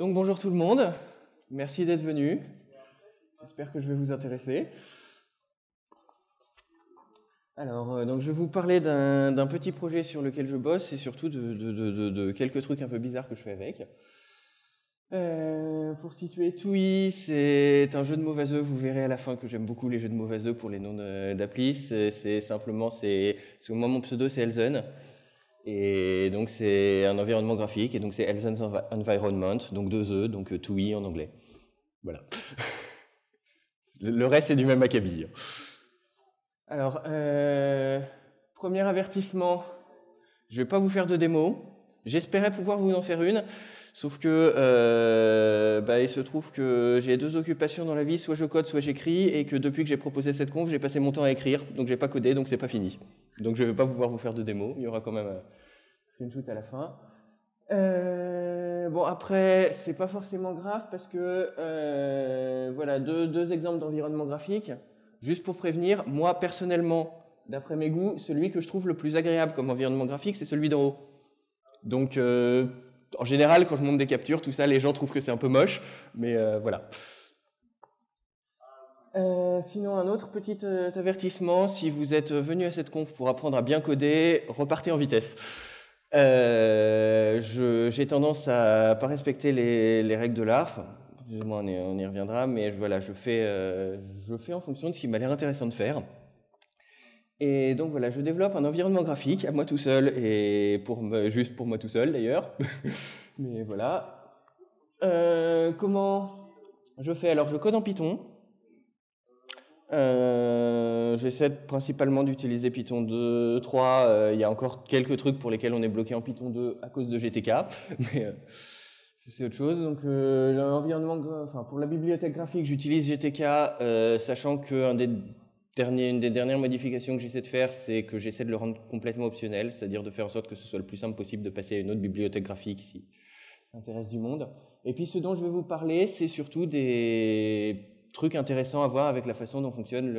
Donc bonjour tout le monde, merci d'être venu. J'espère que je vais vous intéresser. Alors, euh, donc je vais vous parler d'un petit projet sur lequel je bosse et surtout de, quelques trucs un peu bizarres que je fais avec. Euh, pour situer TUI, c'est un jeu de mauvais œufs. Vous verrez à la fin que j'aime beaucoup les jeux de mauvais œufs pour les noms d'appli. C'est simplement, c'est moi mon pseudo c'est Elzen. Et donc c'est un environnement graphique, et donc c'est Elzen's Environment, donc deux E, donc TUI en anglais. Voilà. Le reste c'est du même acabit. Alors, euh, premier avertissement, je ne vais pas vous faire de démo. J'espérais pouvoir vous en faire une. Sauf que euh, bah, il se trouve que j'ai deux occupations dans la vie, soit je code, soit j'écris, et que depuis que j'ai proposé cette conf, j'ai passé mon temps à écrire, donc j'ai pas codé, donc c'est pas fini. Donc je vais pas pouvoir vous faire de démo, il y aura quand même screenshot à la fin. Euh, bon après, c'est pas forcément grave parce que euh, voilà deux, deux exemples d'environnement graphique. Juste pour prévenir, moi personnellement, d'après mes goûts, celui que je trouve le plus agréable comme environnement graphique, c'est celui d'en haut. Donc euh, en général, quand je monte des captures, tout ça, les gens trouvent que c'est un peu moche, mais voilà. Sinon, un autre petit avertissement, si vous êtes venu à cette conf pour apprendre à bien coder, repartez en vitesse. J'ai tendance à pas respecter les, règles de l'art, on, on y, reviendra, mais voilà, je fais, je fais en fonction de ce qui m'a l'air intéressant de faire. Et donc voilà, je développe un environnement graphique à moi tout seul et pour juste pour moi tout seul d'ailleurs. Mais voilà. Euh, comment je fais? Alors je code en Python. Euh, J'essaie principalement d'utiliser Python 2, 3. Euh, il y a encore quelques trucs pour lesquels on est bloqué en Python 2 à cause de GTK. Mais euh, c'est autre chose. Donc l'environnement, enfin pour la bibliothèque graphique, j'utilise GTK, sachant qu'un des une des dernières modifications que j'essaie de faire, c'est que j'essaie de le rendre complètement optionnel, c'est-à-dire de faire en sorte que ce soit le plus simple possible de passer à une autre bibliothèque graphique si ça intéresse du monde. Et puis ce dont je vais vous parler, c'est surtout des trucs intéressants à voir avec la façon dont fonctionne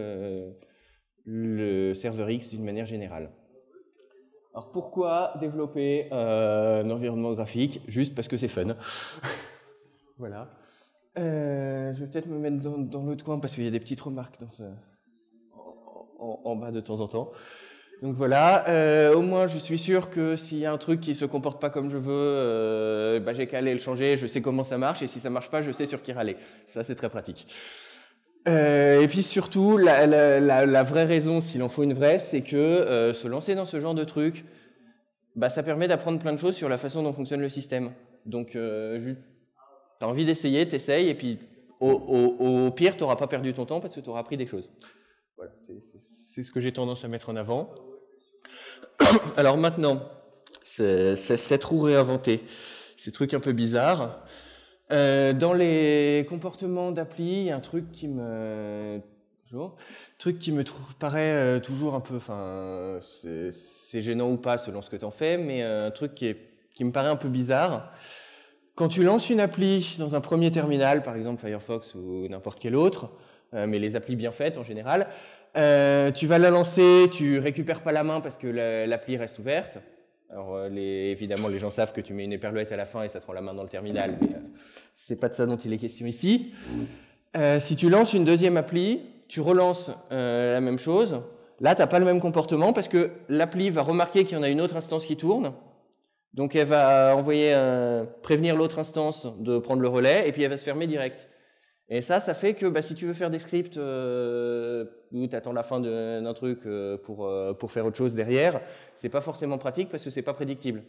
le, serveur X d'une manière générale. Alors pourquoi développer euh, un environnement graphique Juste parce que c'est fun? voilà. Euh, je vais peut-être me mettre dans, dans l'autre coin parce qu'il y a des petites remarques en, bas de temps en temps. Donc voilà, euh, au moins je suis sûr que s'il y a un truc qui se comporte pas comme je veux, bah, j'ai qu'à aller le changer, je sais comment ça marche, et si ça marche pas, je sais sur qui râler. Ça c'est très pratique. Euh, et puis surtout, la, la, vraie raison, s'il en faut une vraie, c'est que se lancer dans ce genre de truc, bah, ça permet d'apprendre plein de choses sur la façon dont fonctionne le système. Donc, tu as envie d'essayer, t'essayes, et puis au, au, au pire, tu n'auras pas perdu ton temps parce que tu auras appris des choses. Voilà, c'est ce que j'ai tendance à mettre en avant. Alors maintenant, c'est cette roue réinventée, ces trucs un peu bizarres. Euh, dans les comportements d'appli, il y a un truc qui me truc qui me paraît euh, toujours un peu, enfin, c'est gênant ou pas selon ce que tu en fais, mais euh, un truc qui, est, qui me paraît un peu bizarre. Quand tu lances une appli dans un premier terminal, par exemple Firefox ou n'importe quel autre, mais les applis bien faites en général. Tu vas la lancer, tu récupères pas la main parce que l'appli reste ouverte. Alors évidemment, les gens savent que tu mets une éperluette à la fin et ça te rend la main dans le terminal, c'est pas de ça dont il est question ici. si tu lances une deuxième appli, tu relances la même chose. Là, tu n'as pas le même comportement parce que l'appli va remarquer qu'il y en a une autre instance qui tourne. Donc elle va envoyer prévenir l'autre instance de prendre le relais et puis elle va se fermer direct. Et ça, ça fait que bah, si tu veux faire des scripts euh, où tu attends la fin d'un truc euh, pour, euh, pour faire autre chose derrière, c'est pas forcément pratique parce que c'est pas prédictible.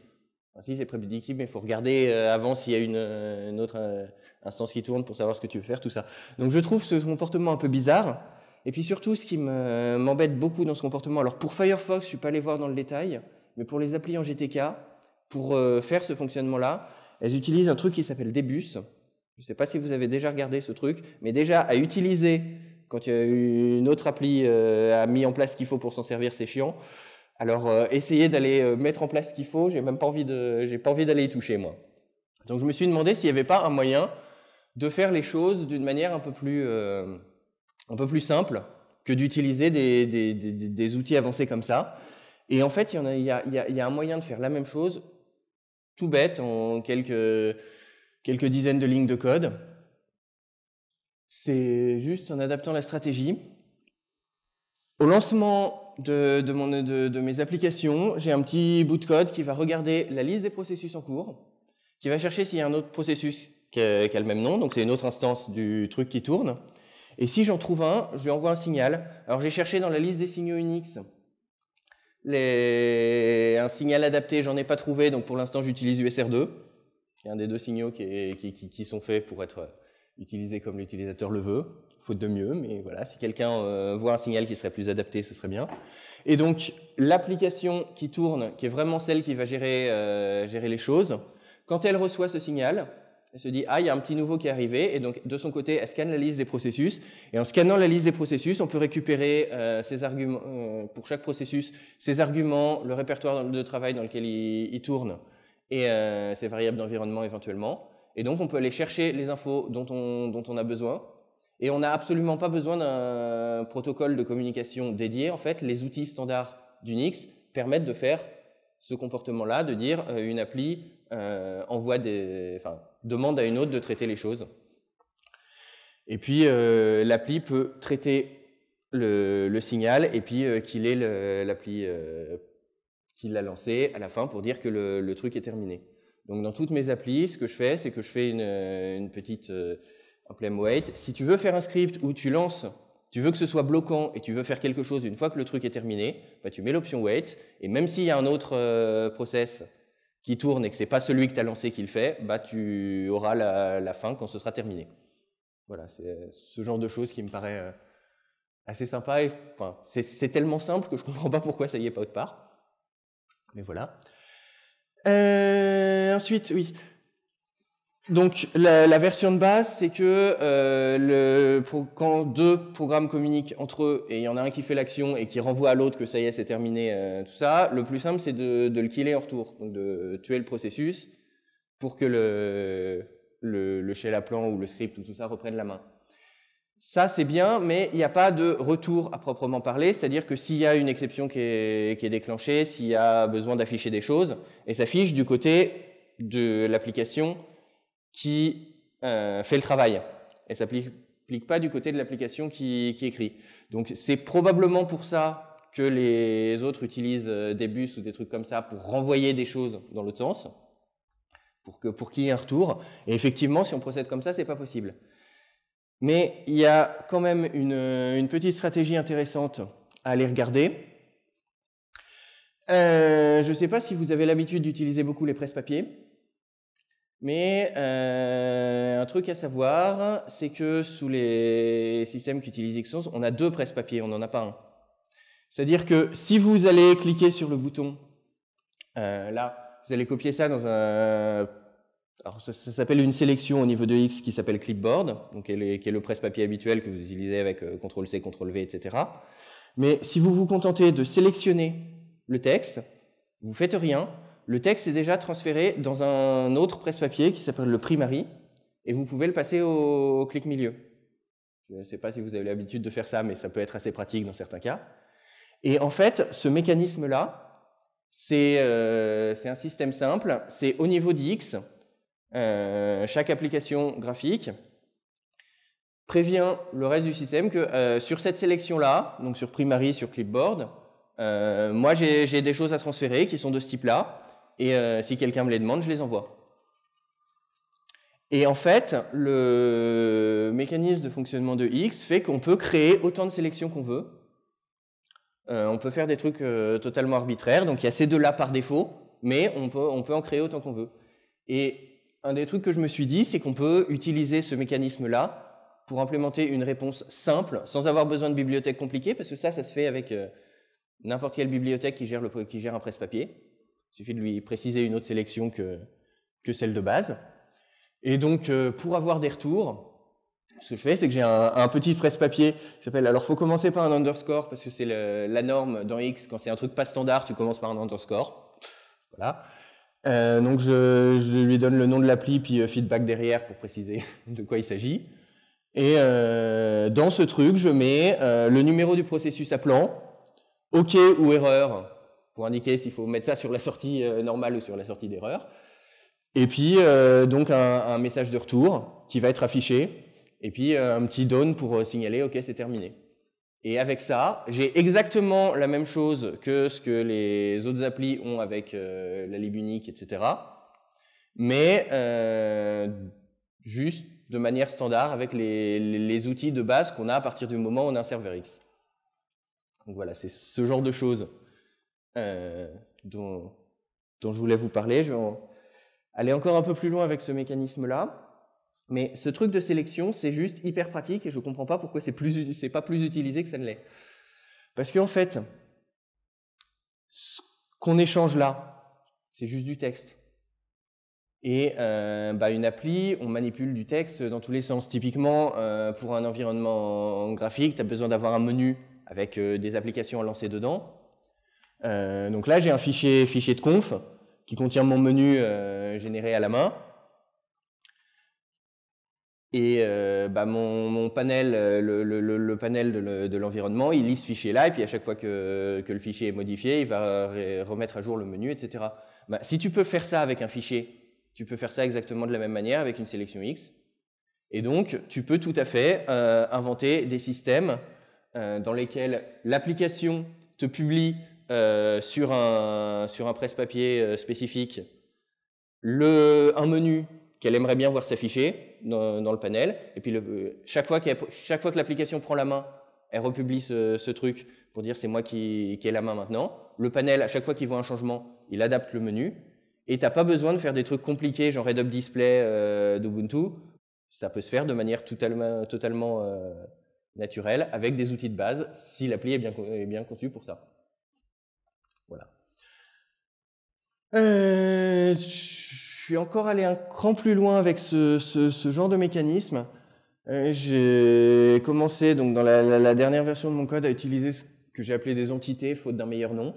Si c'est prédictible, mais il faut regarder avant s'il y a une, une autre instance qui tourne pour savoir ce que tu veux faire, tout ça. Donc je trouve ce comportement un peu bizarre. Et puis surtout, ce qui m'embête beaucoup dans ce comportement, alors pour Firefox, je suis pas allé voir dans le détail, mais pour les applis en GTK, pour faire ce fonctionnement-là, elles utilisent un truc qui s'appelle Debus, je ne sais pas si vous avez déjà regardé ce truc, mais déjà à utiliser quand une autre appli euh, a mis en place ce qu'il faut pour s'en servir, c'est chiant. Alors euh, essayez d'aller euh, mettre en place ce qu'il faut. J'ai même pas envie de, j'ai pas envie d'aller y toucher moi. Donc je me suis demandé s'il n'y avait pas un moyen de faire les choses d'une manière un peu plus, un peu plus simple que d'utiliser des, des, des, outils avancés comme ça. Et en fait, il y, a, il, y a, y a un moyen de faire la même chose, tout bête, en quelques quelques dizaines de lignes de code. C'est juste en adaptant la stratégie. Au lancement de, de, mes applications, j'ai un petit bout de code qui va regarder la liste des processus en cours, qui va chercher s'il y a un autre processus qui a, le même nom, donc c'est une autre instance du truc qui tourne. Et si j'en trouve un, je lui envoie un signal. Alors j'ai cherché dans la liste des signaux Unix un signal adapté, j'en ai pas trouvé, donc pour l'instant j'utilise USR2. C'est un des deux signaux qui, sont faits pour être utilisés comme l'utilisateur le veut, faute de mieux, mais voilà, si quelqu'un euh, voit un signal qui serait plus adapté, ce serait bien. Et donc l'application qui tourne, qui est vraiment celle qui va gérer, euh, gérer les choses, quand elle reçoit ce signal, elle se dit, ah, il y a un petit nouveau qui est arrivé, et donc de son côté, elle scanne la liste des processus, et en scannant la liste des processus, on peut récupérer euh, ces arguments, pour chaque processus, ses arguments, le répertoire de travail dans lequel il, tourne, et ses variables d'environnement éventuellement. Et donc, on peut aller chercher les infos dont on, dont on a besoin, et on n'a absolument pas besoin d'un protocole de communication dédié. En fait, les outils standards d'Unix permettent de faire ce comportement-là, de dire une appli envoie des, enfin, demande à une autre de traiter les choses. Et puis, euh, l'appli peut traiter le, signal et puis euh, qu'il ait l'appli euh, qu'il a lancé à la fin pour dire que le, truc est terminé. Donc, dans toutes mes applis, ce que je fais, c'est que je fais une, petite wait. Si tu veux faire un script où tu lances, tu veux que ce soit bloquant et tu veux faire quelque chose une fois que le truc est terminé, bah, tu mets l'option wait. Et même s'il y a un autre process qui tourne et que c'est pas celui que tu as lancé qui le fait, bah tu auras la, fin quand ce sera terminé. Voilà, c'est ce genre de choses qui me paraît euh, assez sympa. C'est tellement simple que je comprends pas pourquoi ça y est pas autre part. Mais voilà. Euh, ensuite, oui, donc la, version de base, c'est que euh, quand deux programmes communiquent entre eux et il y en a un qui fait l'action et qui renvoie à l'autre que ça y est, c'est terminé, euh, tout ça, le plus simple, c'est de, le killer en retour, donc de tuer le processus pour que le, le, shell à plan ou le script ou tout ça reprenne la main. Ça, c'est bien, mais il n'y a pas de retour à proprement parler, c'est-à-dire que s'il y a une exception qui est, qui est déclenchée, s'il y a besoin d'afficher des choses, et s'affiche du côté de l'application qui euh, fait le travail et s'applique pas du côté de l'application qui, écrit. Donc c'est probablement pour ça que les autres utilisent euh, des bus ou des trucs comme ça pour renvoyer des choses dans l'autre sens, pour que pour qu'il y ait un retour. Et effectivement, si on procède comme ça, c'est pas possible. Mais il y a quand même une, une petite stratégie intéressante à aller regarder. Euh, je ne sais pas si vous avez l'habitude d'utiliser beaucoup les presse-papiers. Mais euh, un truc à savoir, c'est que sous les systèmes qu'utilise Xons, on a deux presse-papier, on n'en a pas un. C'est-à-dire que si vous allez cliquer sur le bouton, euh, là, vous allez copier ça dans un... Alors ça, s'appelle une sélection au niveau de X qui s'appelle clipboard, donc qui est le presse-papier habituel que vous utilisez avec euh, CTRL-C, CTRL-V, etc. Mais si vous vous contentez de sélectionner le texte, vous faites rien, le texte est déjà transféré dans un autre presse-papier qui s'appelle le primary, et vous pouvez le passer au, clic milieu. Je ne sais pas si vous avez l'habitude de faire ça, mais ça peut être assez pratique dans certains cas. Et en fait, ce mécanisme-là, c'est euh, un système simple. C'est au niveau d'X, euh, chaque application graphique prévient le reste du système que euh, sur cette sélection-là, donc sur primary, sur clipboard, moi j'ai des choses à transférer qui sont de ce type-là et euh, si quelqu'un me les demande, je les envoie. Et en fait, le mécanisme de fonctionnement de X fait qu'on peut créer autant de sélections qu'on veut. Euh, on peut faire des trucs euh, totalement arbitraires, donc il y a ces deux-là par défaut, mais on peut, on peut en créer autant qu'on veut. Et un des trucs que je me suis dit, c'est qu'on peut utiliser ce mécanisme-là pour implémenter une réponse simple, sans avoir besoin de bibliothèque compliquée, parce que ça, ça se fait avec n'importe quelle bibliothèque qui gère, le, qui gère un presse-papier. Il suffit de lui préciser une autre sélection que, que celle de base. Et donc, euh, pour avoir des retours, ce que je fais, c'est que j'ai un, petit presse-papier qui s'appelle. Alors, faut commencer par un underscore parce que c'est la norme dans X. Quand c'est un truc pas standard, tu commences par un underscore. Voilà. Euh, donc, je, je, lui donne le nom de l'appli puis euh, feedback derrière pour préciser de quoi il s'agit. Et dans ce truc, je mets le numéro du processus appelant, OK ou erreur pour indiquer s'il faut mettre ça sur la sortie euh, normale ou sur la sortie d'erreur. Et puis, donc, un, message de retour qui va être affiché. Et puis, un petit down pour signaler, OK, c'est terminé. Et avec ça, j'ai exactement la même chose que ce que les autres applis ont avec la lib unique, etc. Mais juste de manière standard avec les, outils de base qu'on a à partir du moment où on a un serveur X. Donc voilà, c'est ce genre de choses euh, dont, je voulais vous parler. Je vais aller encore un peu plus loin avec ce mécanisme-là. Mais ce truc de sélection, c'est juste hyper pratique et je ne comprends pas pourquoi c'est n'est pas plus utilisé que ça ne l'est. Parce qu'en fait, ce qu'on échange là, c'est juste du texte. Et euh, bah, une appli, on manipule du texte dans tous les sens. Typiquement, euh, pour un environnement graphique, tu as besoin d'avoir un menu avec des applications à lancer dedans. Donc là, j'ai un fichier, de conf qui contient mon menu généré à la main. Et bah, mon, panel, le, panel de l'environnement, il lit ce fichier-là, et puis à chaque fois que, le fichier est modifié, il va remettre à jour le menu, etc. Bah, si tu peux faire ça avec un fichier tu peux faire ça exactement de la même manière avec une sélection X. Et donc, tu peux tout à fait euh, inventer des systèmes euh, dans lesquels l'application te publie euh, sur un, sur un presse-papier spécifique le, un menu qu'elle aimerait bien voir s'afficher dans, le panel. Et puis, chaque, fois chaque fois que l'application prend la main, elle republie ce, truc pour dire c'est moi qui, qui ai la main maintenant. Le panel, à chaque fois qu'il voit un changement, il adapte le menu. Et tu n'as pas besoin de faire des trucs compliqués, genre Head Up Display euh, d'Ubuntu. Ça peut se faire de manière totalement, totalement euh, naturelle avec des outils de base si l'appli est bien, est bien conçue pour ça. Voilà. Euh, je suis encore allé un cran plus loin avec ce, genre de mécanisme. j'ai commencé donc dans la, dernière version de mon code à utiliser ce que j'ai appelé des entités, faute d'un meilleur nom.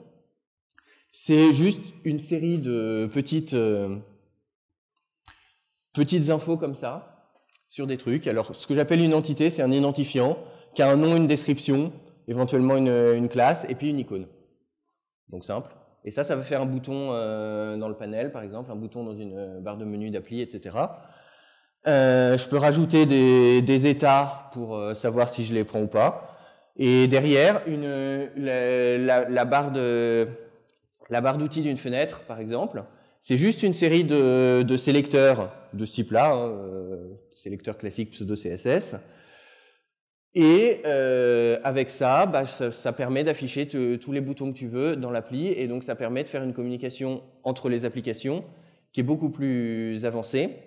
C'est juste une série de petites, euh, petites infos comme ça sur des trucs. Alors, ce que j'appelle une entité, c'est un identifiant qui a un nom, une description, éventuellement une, classe, et puis une icône. Donc simple. Et ça, ça va faire un bouton euh, dans le panel, par exemple, un bouton dans une barre de menu d'appli, etc. Euh, je peux rajouter des, états pour savoir si je les prends ou pas. Et derrière, la barre d'outils d'une fenêtre, par exemple, c'est juste une série de, sélecteurs de ce type-là, hein, euh, sélecteurs classiques pseudo-CSS. Et euh, avec ça, bah, ça, permet d'afficher tous les boutons que tu veux dans l'appli, et donc ça permet de faire une communication entre les applications qui est beaucoup plus avancée.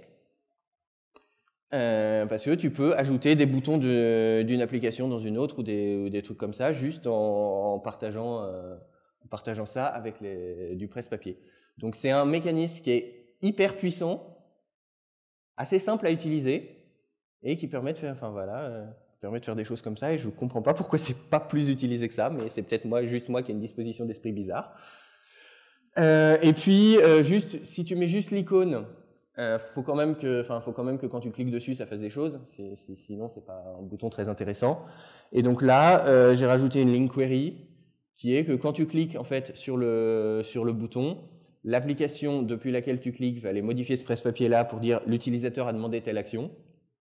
Euh, parce que tu peux ajouter des boutons d'une application dans une autre ou des, trucs comme ça, juste en, partageant en partageant ça avec du presse-papier. Donc c'est un mécanisme qui est hyper puissant, assez simple à utiliser et qui permet de faire, enfin voilà, euh, permet de faire des choses comme ça. Et je comprends pas pourquoi c'est pas plus utilisé que ça, mais c'est peut-être moi, juste moi, qui ai une disposition d'esprit bizarre. Euh, et puis, euh, juste, si tu mets juste l'icône, faut quand même que, enfin, faut quand même que quand tu cliques dessus, ça fasse des choses. sinon, c'est pas un bouton très intéressant. Et donc là, j'ai rajouté une link query qui est que quand tu cliques en fait sur le, sur le bouton, l'application depuis laquelle tu cliques va aller modifier ce presse-papier là pour dire l'utilisateur a demandé telle action,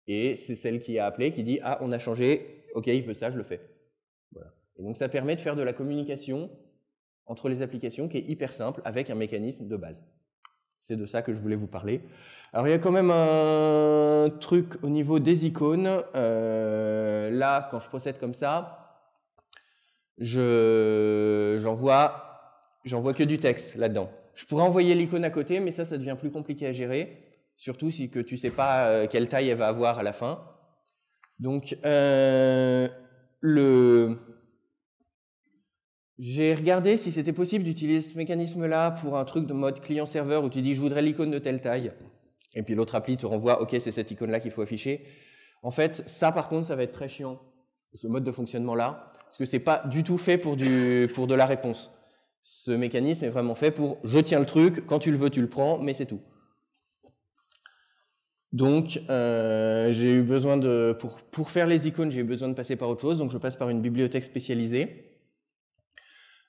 et c'est celle qui a appelé qui dit ah on a changé, ok il veut ça, je le fais. Voilà. Et donc ça permet de faire de la communication entre les applications qui est hyper simple avec un mécanisme de base. C'est de ça que je voulais vous parler. Alors il y a quand même un truc au niveau des icônes. Euh, là, quand je procède comme ça, je j'envoie que du texte là-dedans. Je pourrais envoyer l'icône à côté, mais ça, ça devient plus compliqué à gérer, surtout si que tu sais pas euh, quelle taille elle va avoir à la fin. Donc, euh, j'ai regardé si c'était possible d'utiliser ce mécanisme-là pour un truc de mode client-serveur où tu dis je voudrais l'icône de telle taille, et puis l'autre appli te renvoie ok c'est cette icône-là qu'il faut afficher. En fait, ça par contre, ça va être très chiant, ce mode de fonctionnement-là parce que c'est pas du tout fait pour, du, pour de la réponse. Ce mécanisme est vraiment fait pour je tiens le truc, quand tu le veux, tu le prends, mais c'est tout. Donc, euh, j'ai eu besoin de, pour, faire les icônes, j'ai eu besoin de passer par autre chose, donc je passe par une bibliothèque spécialisée.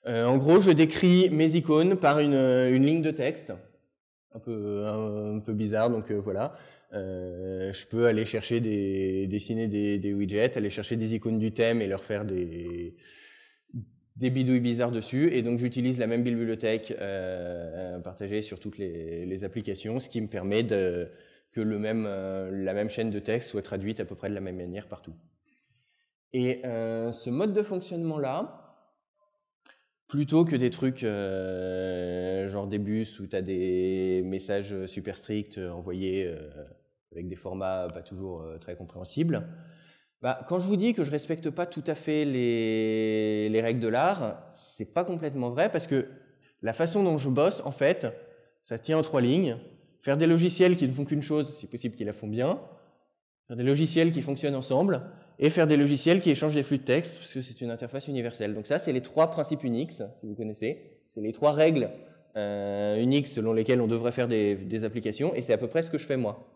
Euh, en gros, je décris mes icônes par une, ligne de texte. un peu, bizarre, donc voilà. je peux aller chercher des, dessiner des, widgets, aller chercher des icônes du thème et leur faire des, des bidouilles bizarres dessus. Et donc j'utilise la même bibliothèque partagée sur toutes les, applications, ce qui me permet de, que même, la même chaîne de texte soit traduite à peu près de la même manière partout. Et euh, ce mode de fonctionnement-là, plutôt que des trucs euh, genre des bus où tu as des messages super stricts envoyés euh, avec des formats pas toujours très compréhensibles, bah, quand je vous dis que je respecte pas tout à fait les, les règles de l'art, c'est pas complètement vrai parce que la façon dont je bosse, en fait, ça se tient en trois lignes. Faire des logiciels qui ne font qu'une chose, si possible qu'ils la font bien. Faire des logiciels qui fonctionnent ensemble et faire des logiciels qui échangent des flux de texte, parce que c'est une interface universelle. Donc ça, c'est les trois principes Unix, si vous connaissez. C'est les trois règles euh, Unix selon lesquelles on devrait faire des, applications, et c'est à peu près ce que je fais moi.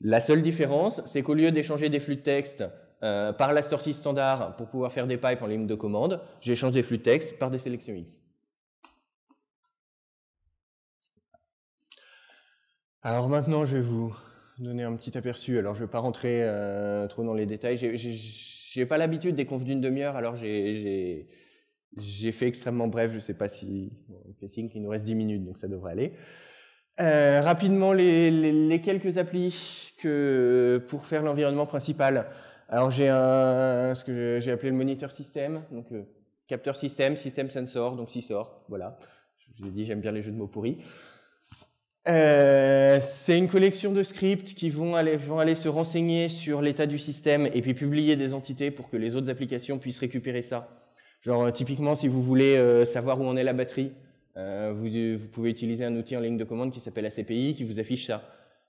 La seule différence, c'est qu'au lieu d'échanger des flux de texte euh, par la sortie standard pour pouvoir faire des pipes en ligne de commande, j'échange des flux de texte par des sélections X. Alors maintenant, je vais vous donner un petit aperçu. Alors, je ne vais pas rentrer euh, trop dans les détails. Je n'ai pas l'habitude des confs d'une demi-heure, alors j'ai fait extrêmement bref. Je ne sais pas si... on fait signe qu'il nous reste 10 minutes, donc ça devrait aller. Euh, rapidement, les, quelques applis que, pour faire l'environnement principal. Alors, j'ai ce que j'ai appelé le monitor system, donc euh, capteur système, système sensor, donc sort. Voilà. Je vous ai dit, j'aime bien les jeux de mots pourris. Euh, c'est une collection de scripts qui vont aller, se renseigner sur l'état du système et puis publier des entités pour que les autres applications puissent récupérer ça. Genre, euh, typiquement, si vous voulez euh, savoir où en est la batterie, vous, vous, pouvez utiliser un outil en ligne de commande qui s'appelle ACPI qui vous affiche ça.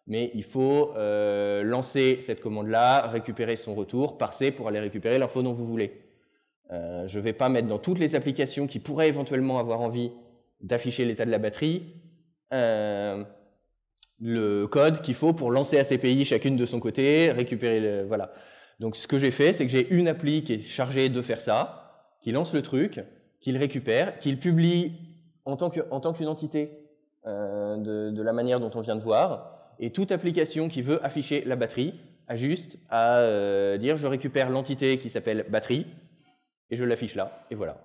Mais il faut lancer cette commande-là, récupérer son retour, parser pour aller récupérer l'info dont vous voulez. je ne vais pas mettre dans toutes les applications qui pourraient éventuellement avoir envie d'afficher l'état de la batterie, le code qu'il faut pour lancer ACPI chacune de son côté, récupérer le, voilà. Donc ce que j'ai fait, c'est que j'ai une appli qui est chargée de faire ça, qui lance le truc, qu'il récupère, qu'il publie en tant qu'une entité euh, de, la manière dont on vient de voir, et toute application qui veut afficher la batterie a juste à euh, dire je récupère l'entité qui s'appelle batterie et je l'affiche là, et voilà.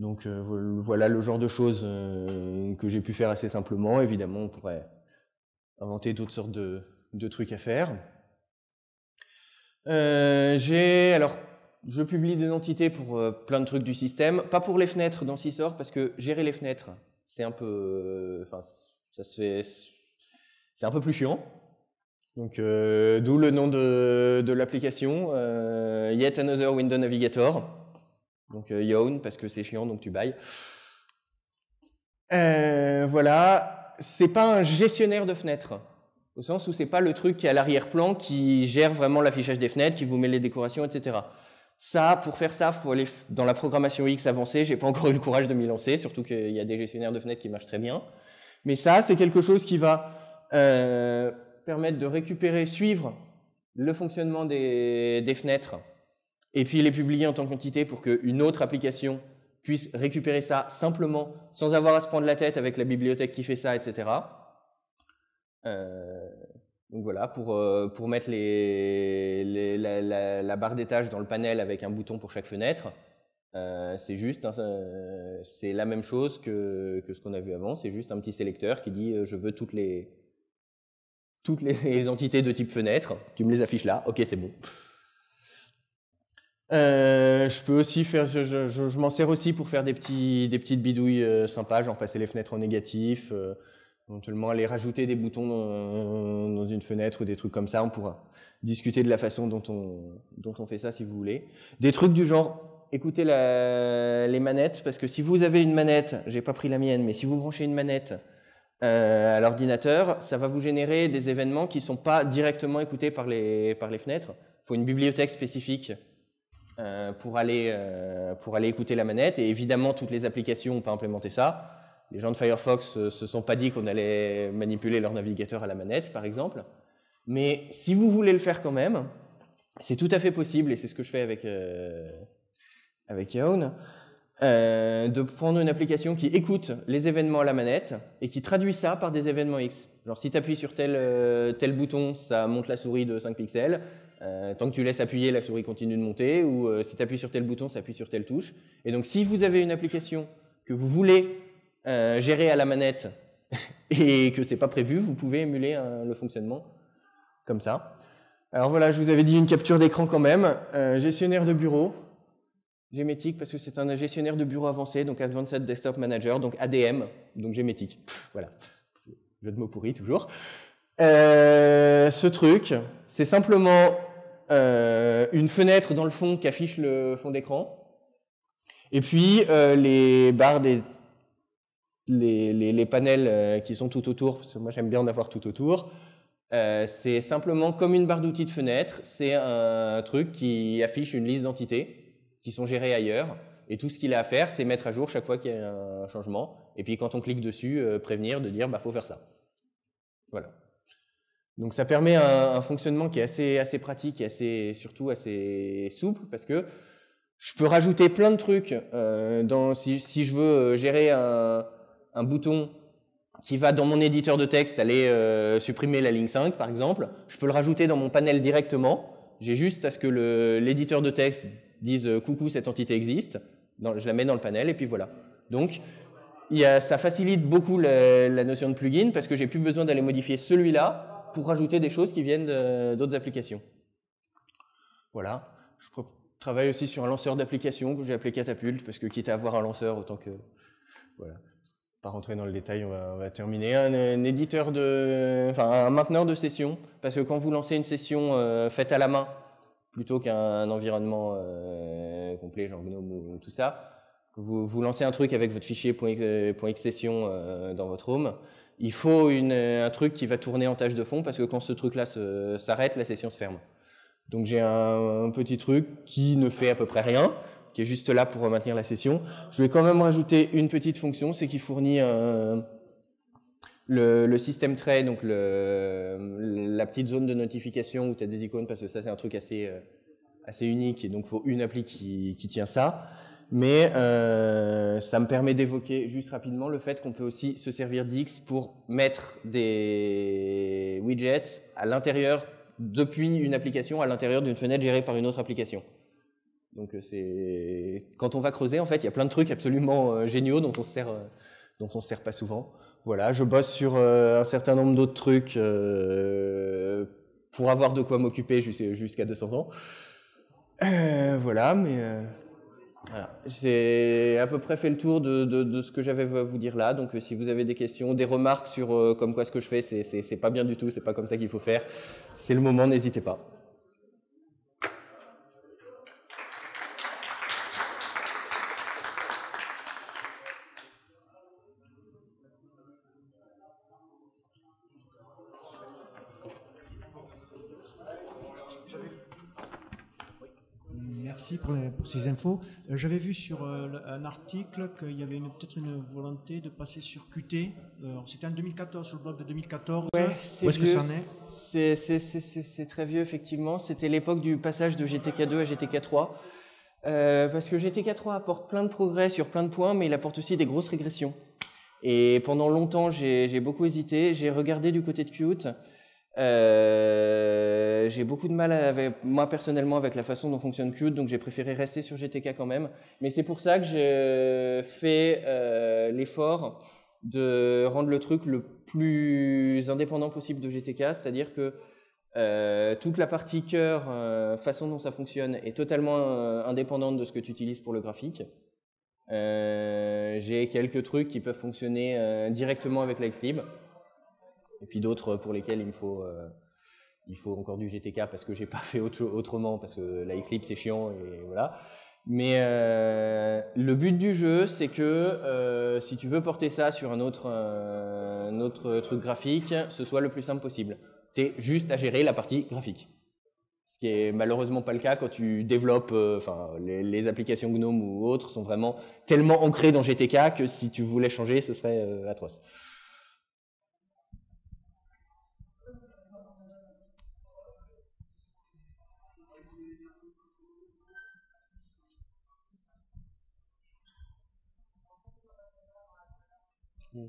Donc euh, voilà le genre de choses euh, que j'ai pu faire assez simplement. Évidemment, on pourrait inventer d'autres sortes de, trucs à faire. Euh, j'ai alors je publie des entités pour plein de trucs du système, pas pour les fenêtres dans Sysor parce que gérer les fenêtres, c'est un peu, enfin ça se fait, c'est un peu plus chiant. Donc d'où le nom de, de l'application, Yet Another Window Navigator. Donc euh, Yawn parce que c'est chiant, donc tu bailles. Euh, voilà, c'est pas un gestionnaire de fenêtres, au sens où c'est pas le truc qui est à l'arrière-plan qui gère vraiment l'affichage des fenêtres, qui vous met les décorations, etc. Ça, pour faire ça, faut aller dans la programmation X avancée. J'ai pas encore eu le courage de m'y lancer, surtout qu'il y a des gestionnaires de fenêtres qui marchent très bien. Mais ça, c'est quelque chose qui va euh, permettre de récupérer, suivre le fonctionnement des, des fenêtres et puis les publier en tant qu'entité pour qu'une autre application puisse récupérer ça simplement, sans avoir à se prendre la tête avec la bibliothèque qui fait ça, etc. Euh, donc voilà, pour, euh, mettre la, barre d'étage dans le panel avec un bouton pour chaque fenêtre, euh, c'est juste, c'est la même chose que, ce qu'on a vu avant, c'est juste un petit sélecteur qui dit je veux toutes les entités de type fenêtre, tu me les affiches là, ok c'est bon. Euh, je peux aussi faire, je, je, je, m'en sers aussi pour faire des, petits, des petites bidouilles euh, sympas, genre passer les fenêtres en négatif, euh, éventuellement aller rajouter des boutons dans, une fenêtre ou des trucs comme ça. On pourra discuter de la façon dont on, dont on fait ça si vous voulez. Des trucs du genre, écoutez la, les manettes, parce que si vous avez une manette, j'ai pas pris la mienne, mais si vous branchez une manette euh, à l'ordinateur, ça va vous générer des événements qui sont pas directement écoutés par les, par les fenêtres. Il faut une bibliothèque spécifique pour, aller, euh, pour aller écouter la manette. Et évidemment, toutes les applications n'ont pas implémenté ça. Les gens de Firefox ne euh, se sont pas dit qu'on allait manipuler leur navigateur à la manette, par exemple. Mais si vous voulez le faire quand même, c'est tout à fait possible, et c'est ce que je fais avec, avec Yawn. euh, de prendre une application qui écoute les événements à la manette et qui traduit ça par des événements X. Genre si tu appuies sur tel, euh, tel bouton, ça monte la souris de 5 pixels. Euh, tant que tu laisses appuyer, la souris continue de monter. Ou euh, si tu appuies sur tel bouton, ça appuie sur telle touche. Et donc si vous avez une application que vous voulez euh, gérer à la manette et que c'est pas prévu, vous pouvez émuler le fonctionnement comme ça. Alors voilà, je vous avais dit une capture d'écran quand même. Gestionnaire de bureau, Gémétique parce que c'est un gestionnaire de bureau avancé, donc Advanced Desktop Manager, donc ADM, donc gémétique. Voilà, jeu de mots pourri toujours. Ce truc, c'est simplement euh, une fenêtre dans le fond qui affiche le fond d'écran, et puis euh, les barres des les, les, les panels euh, qui sont tout autour, parce que moi j'aime bien en avoir tout autour. C'est simplement comme une barre d'outils de fenêtre, c'est un truc qui affiche une liste d'entités qui sont gérées ailleurs. Et tout ce qu'il a à faire, c'est mettre à jour chaque fois qu'il y a un changement. Et puis quand on clique dessus, prévenir de dire bah faut faire ça. Voilà. Donc ça permet un, fonctionnement qui est assez, assez pratique et assez, surtout assez souple parce que je peux rajouter plein de trucs. Euh, si, je veux gérer un, bouton qui va dans mon éditeur de texte aller euh, supprimer la ligne 5 par exemple, je peux le rajouter dans mon panel directement. J'ai juste à ce que l'éditeur de texte dise euh, coucou cette entité existe, je la mets dans le panel et puis voilà. Donc ça facilite beaucoup la, la notion de plugin parce que j'ai plus besoin d'aller modifier celui-là pour rajouter des choses qui viennent d'autres applications. Voilà. Je travaille aussi sur un lanceur d'applications que j'ai appelé Catapult parce que quitte à avoir un lanceur autant que voilà. Pas rentrer dans le détail, on va, terminer. Un, éditeur de, enfin un mainteneur de session parce que quand vous lancez une session euh, faite à la main plutôt qu'un environnement euh, complet genre GNOME ou, ou tout ça, vous, vous, lancez un truc avec votre fichier euh, dans votre home, il faut une, un truc qui va tourner en tâche de fond parce que quand ce truc-là s'arrête, la session se ferme. Donc j'ai un, petit truc qui ne fait à peu près rien, qui est juste là pour maintenir la session. Je vais quand même rajouter une petite fonction, c'est qu'il fournit le, système tray, donc la petite zone de notification où tu as des icônes, parce que ça c'est un truc assez, euh, unique, et donc il faut une appli qui, qui tient ça mais euh, ça me permet d'évoquer juste rapidement le fait qu'on peut aussi se servir d'X pour mettre des widgets à l'intérieur, depuis une application, à l'intérieur d'une fenêtre gérée par une autre application. Donc euh, c'est quand on va creuser, en fait, il y a plein de trucs absolument euh, géniaux dont on se se sert pas souvent. Voilà, je bosse sur un certain nombre d'autres trucs pour avoir de quoi m'occuper jusqu'à 200 ans. voilà, mais voilà. J'ai à peu près fait le tour de, de, de ce que j'avais à vous dire là. Donc, euh, si vous avez des questions, des remarques sur euh, comme quoi ce que je fais, c'est pas bien du tout, c'est pas comme ça qu'il faut faire, c'est le moment, n'hésitez pas. Ces infos. Euh, J'avais vu sur euh, un article qu'il y avait peut-être une volonté de passer sur Qt. Euh, C'était en 2014, sur le blog de 2014. Ouais, Où est-ce que ça en est? C'est très vieux, effectivement. C'était l'époque du passage de GTK2 à GTK3. Euh, parce que GTK3 apporte plein de progrès sur plein de points, mais il apporte aussi des grosses régressions. Et pendant longtemps, j'ai beaucoup hésité. J'ai regardé du côté de Qt. Euh, j'ai beaucoup de mal moi personnellement avec la façon dont fonctionne Qt, donc j'ai préféré rester sur GTK quand même. Mais c'est pour ça que j'ai fait euh, l'effort de rendre le truc le plus indépendant possible de GTK, c'est-à-dire que euh, toute la partie cœur, façon dont ça fonctionne, est totalement indépendante de ce que tu utilises pour le graphique. j'ai quelques trucs qui peuvent fonctionner directement avec la Xlib et puis d'autres pour lesquels il me faut euh, il faut encore du GTK parce que j'ai pas fait autre, autrement parce que la c'est chiant et voilà. Mais euh, le but du jeu, c'est que euh, si tu veux porter ça sur un autre, euh, un autre truc graphique, ce soit le plus simple possible. Tu juste à gérer la partie graphique. Ce qui est malheureusement pas le cas quand tu développes, euh, enfin les, applications GNOME ou autres sont vraiment tellement ancrées dans GTK que si tu voulais changer, ce serait euh, atroce.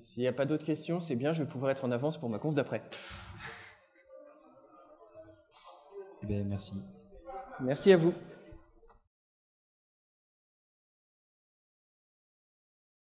S'il n'y a pas d'autres questions, c'est bien, je vais pouvoir être en avance pour ma conf d'après. Eh bien, merci. Merci à vous.